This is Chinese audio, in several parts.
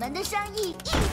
们的生意一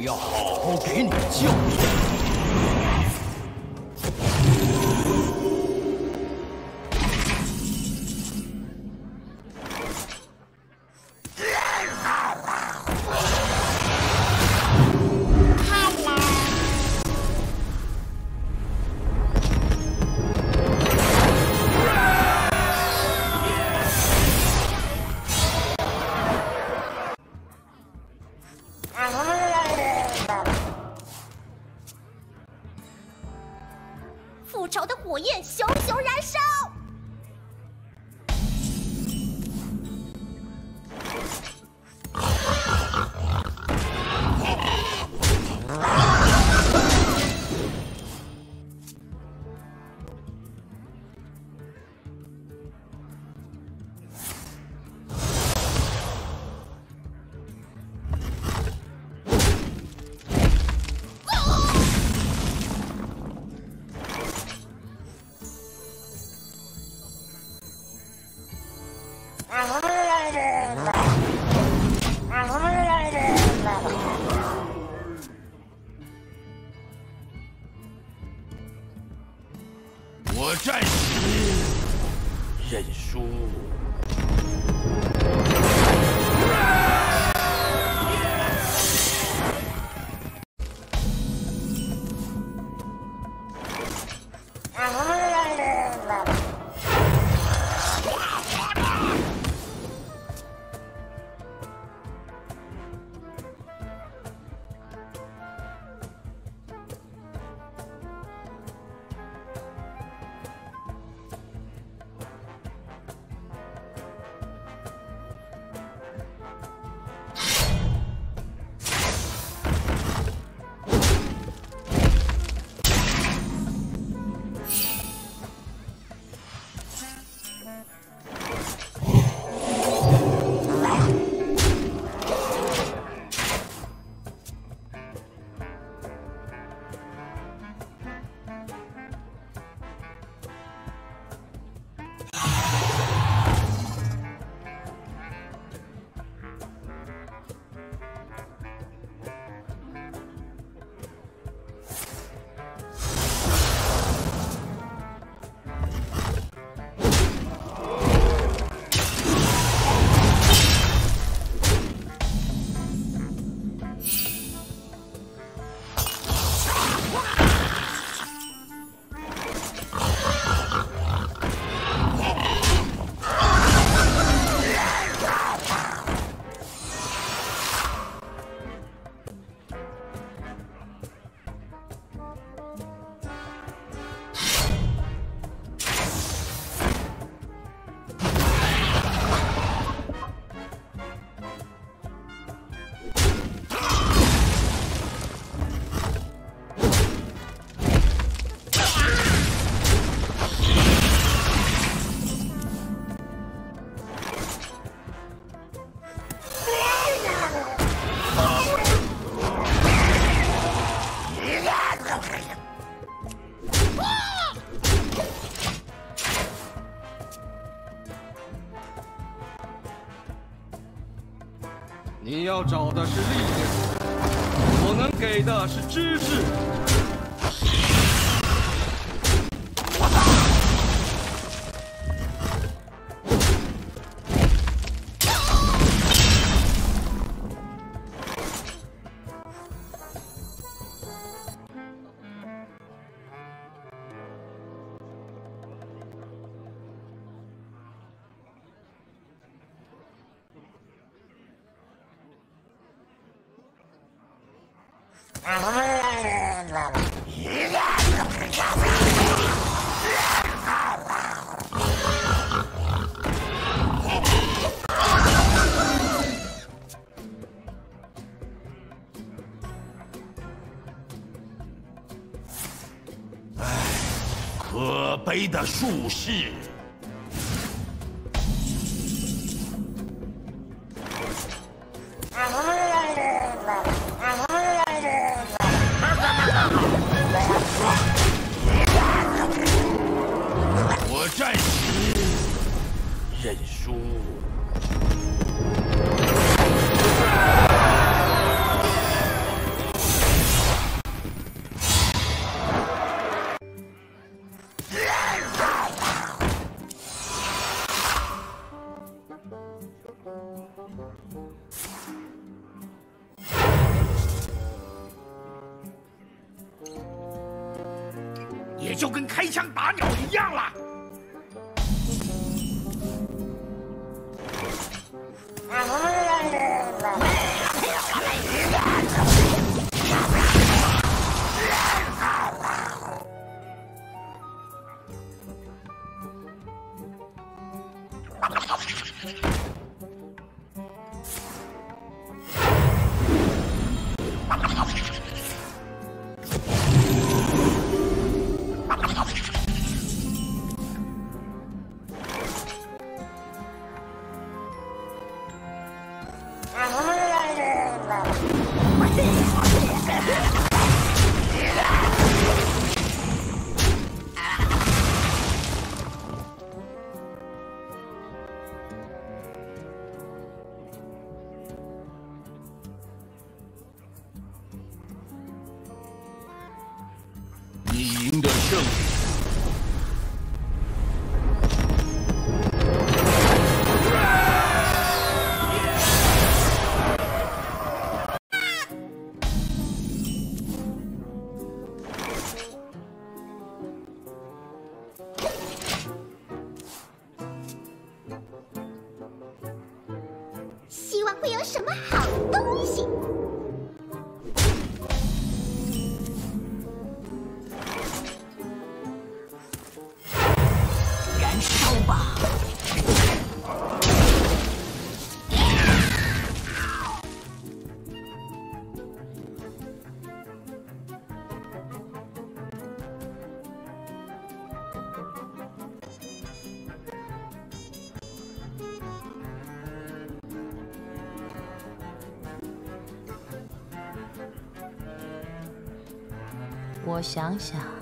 我要好好给你教训。要找的是力量，我能给的是知识。你的术士。也就跟开枪打鸟一样了。我想想。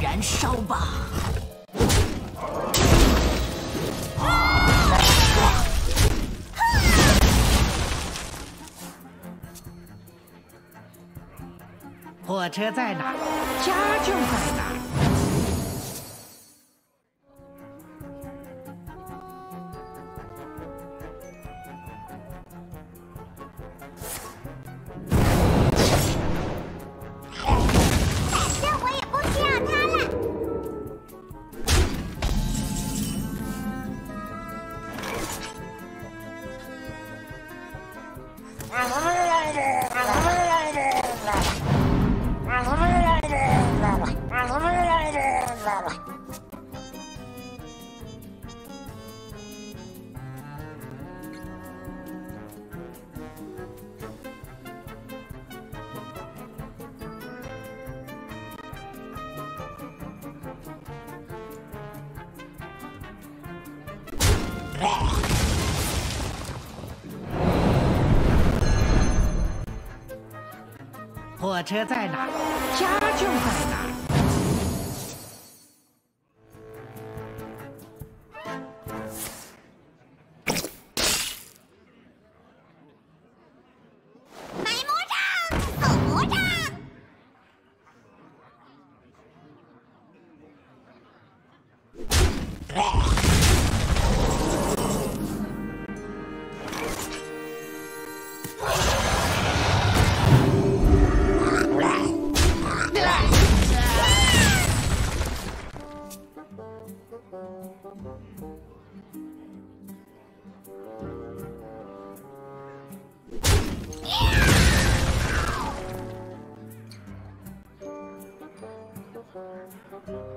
燃烧吧！火车在哪，家就在哪火车在哪，家就在哪。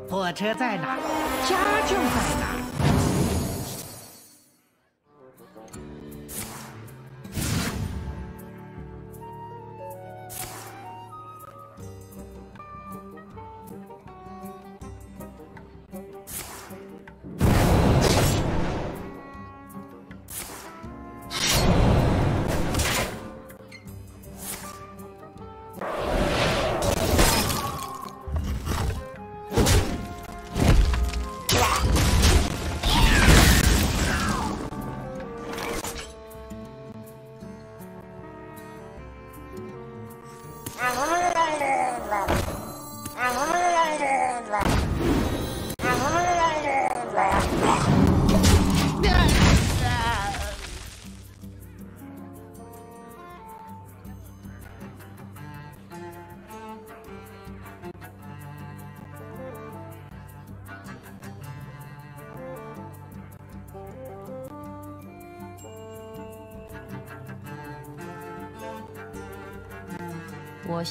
火车在哪，家就在哪。我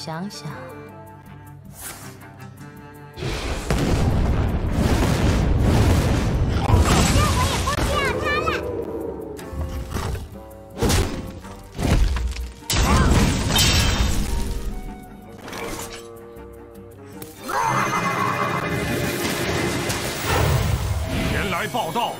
想想，这我也不要它了。前来报道。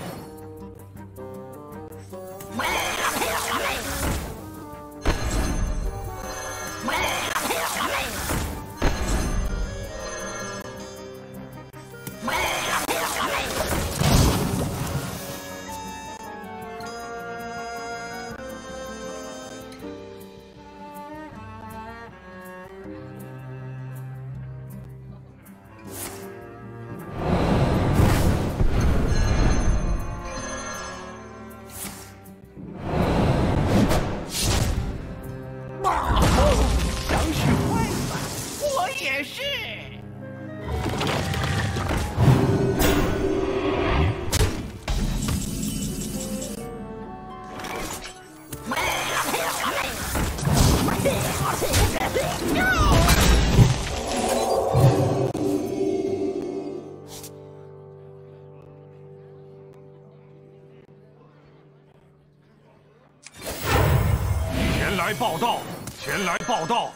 报道，前来报道。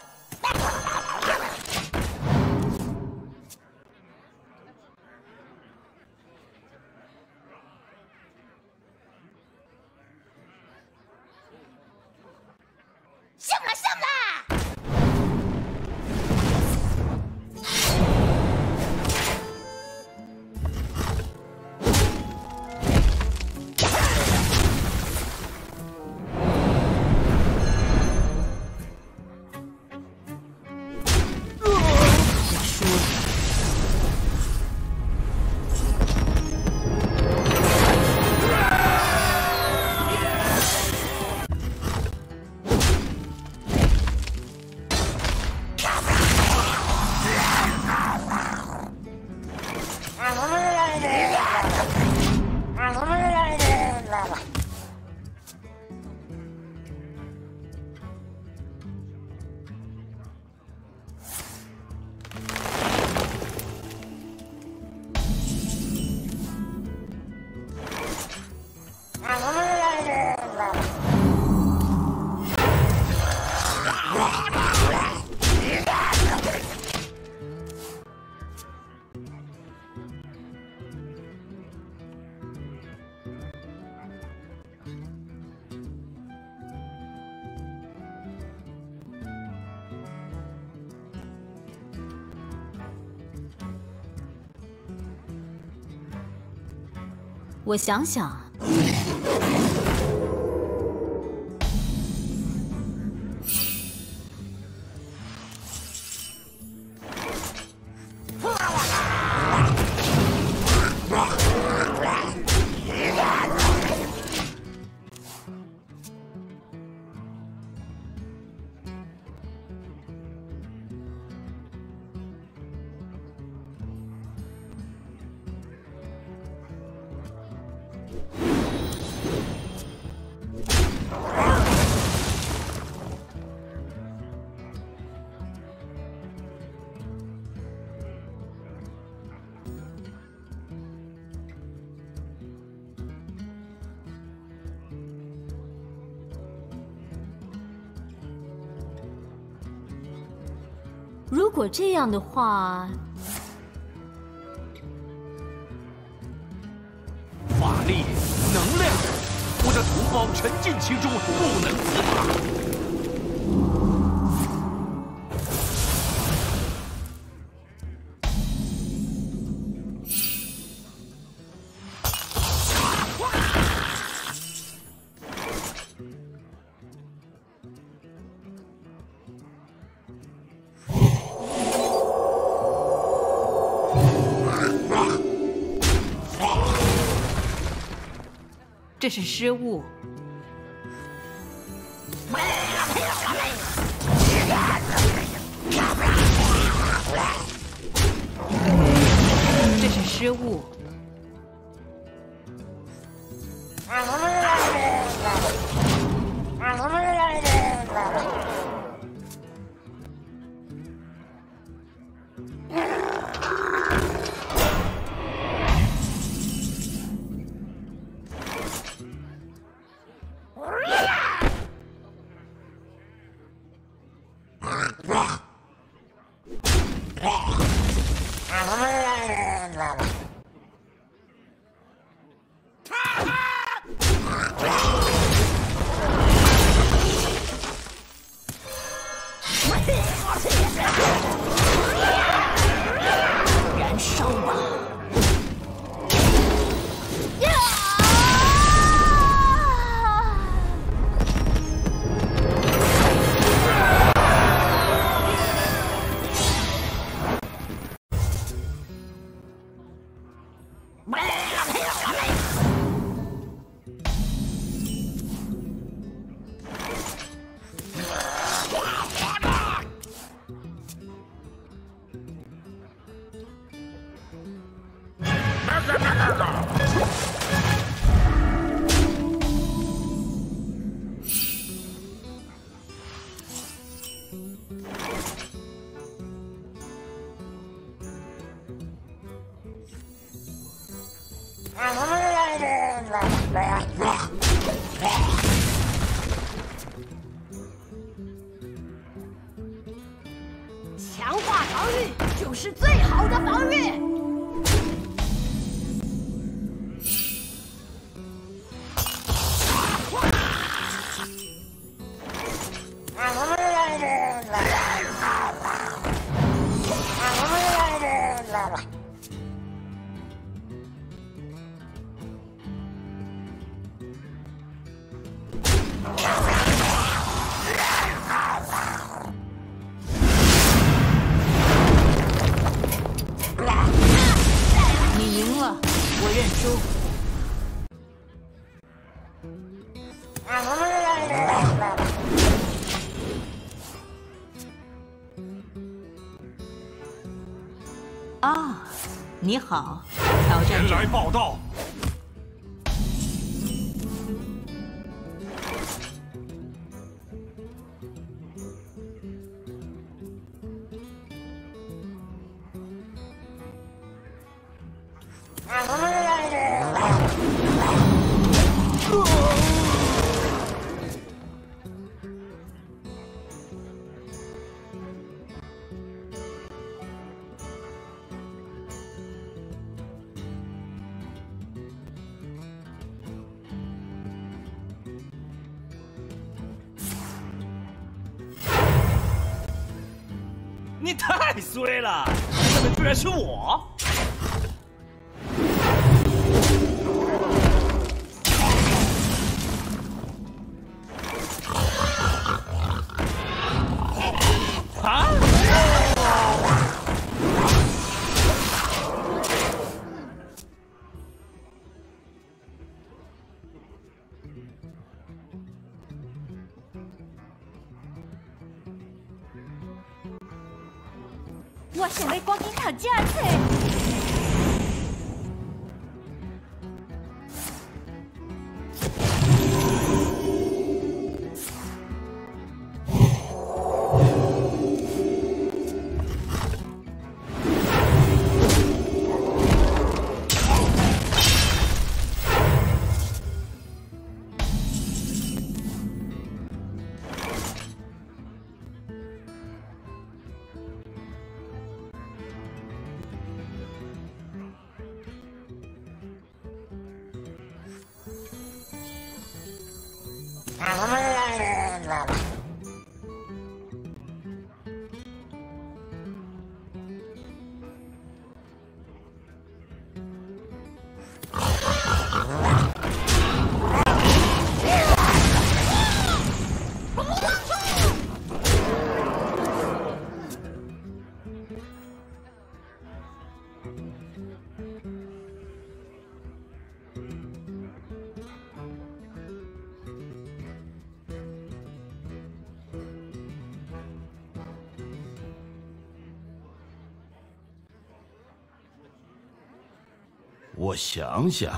我想想。如果这样的话，法力、能量，我的同胞沉浸其中，不能自拔。是失误。这是失误。你好，挑战者来报道。是我！我想要赶紧讨价去。我想想，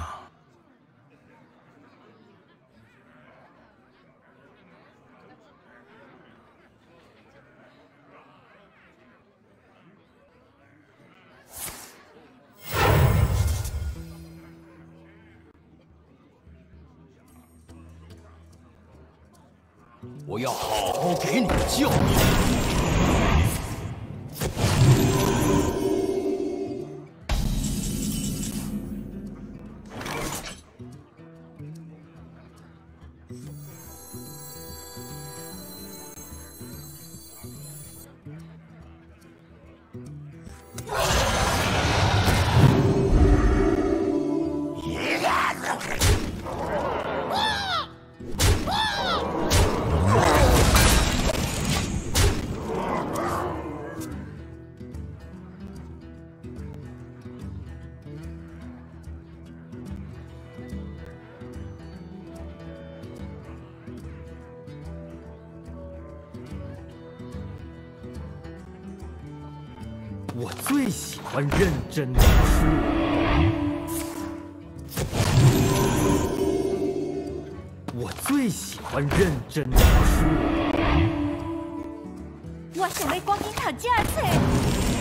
欢认真读书。我最喜欢认真读书。我想为光阴讨价钱。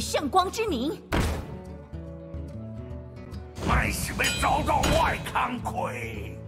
圣光之名。还是没找到外康亏？